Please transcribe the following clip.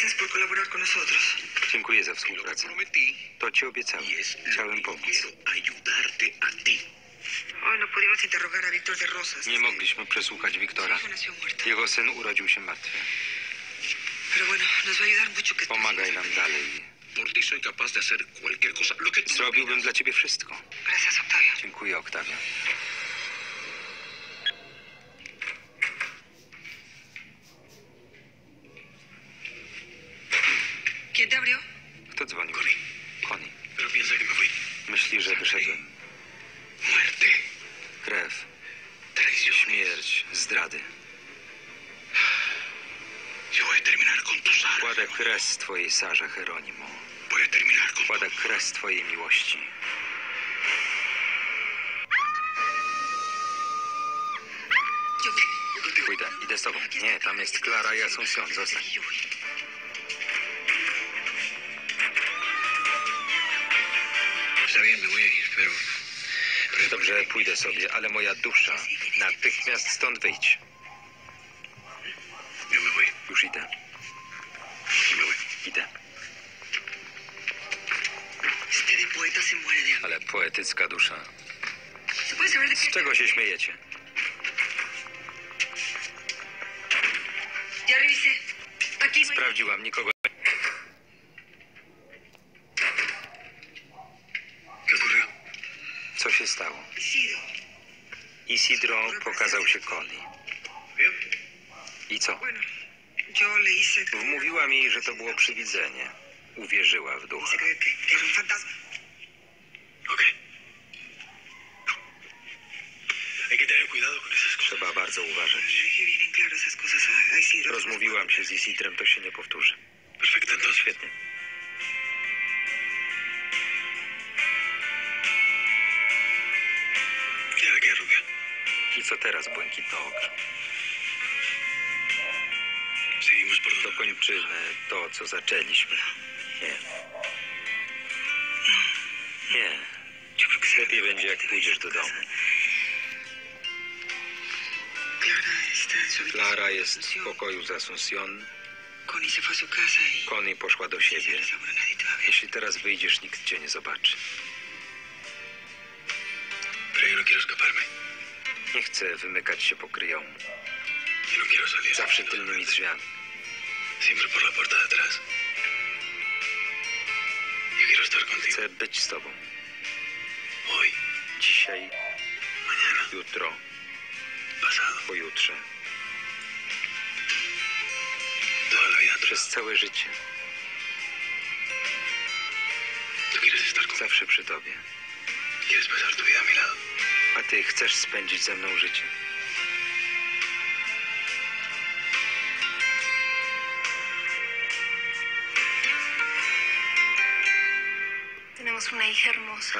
Gracias por colaborar con nosotros. Dziękuję za współpracę. To ci obiecałem. y Chciałem pomóc. ayudarte a ti. Hoy no pudimos interrogar a Víctor de Rosas. Nie mogliśmy przesłuchać Su Wiktora. hijo nació muerto. Jego syn urodził się martwy. Pero bueno, nos va a ayudar mucho que Pomagaj nam dalej. Por ti soy capaz de hacer cualquier cosa. Lo que tú me Zrobiłbym dla ciebie wszystko. Gracias, Octavio. Dziękuję, Oktawia. Kto dzwonił? Me fui. Myśli, że wyszedłem. Muerte, Krew, traición. śmierć, zdrady. Yo voy a terminar con tu Sara. Kładę kres twojej Sarze Heronimo. Voy a terminar con Kładę kres twojej miłości. Pójdę, idę z tobą. Nie, tam jest Klara i Asuncion. Zostań. Dobrze, pójdę sobie, ale moja dusza natychmiast stąd wyjdź. Już idę. Idę. Ale poetycka dusza. ¿Se puede saber de Z czego się śmiejecie? Sprawdziłam, nikogo. Się stało? Isidro. Pokazał się. ¿Vio? I co? Wmówiła mi, że to było przywidzenie. Uwierzyła w ducha. No. Trzeba bardzo uważać. Rozmówiłam się z Isidrem, to się nie powtórzy. Perfecto, entonces. Świetnie. Co teraz, donde... Dokończymy to, co zaczęliśmy. Nie. Nie. Lepiej będzie, jak pójdziesz do domu. Clara jest w pokoju z Asuncion. Connie poszła do Si siebie. Jeśli teraz wyjdziesz, nikt cię nie zobaczy. Pero yo no quiero escaparme. Nie chcę wymykać się salir. Zawsze tylnymi drzwiami. Chcę być z tobą. Dzisiaj, jutro, pojutrze. Przez całe życie. Zawsze przy tobie. Quieres pasar tu vida a mi lado. A ty chcesz spędzić ze mną życie. Tenemos una hija hermosa.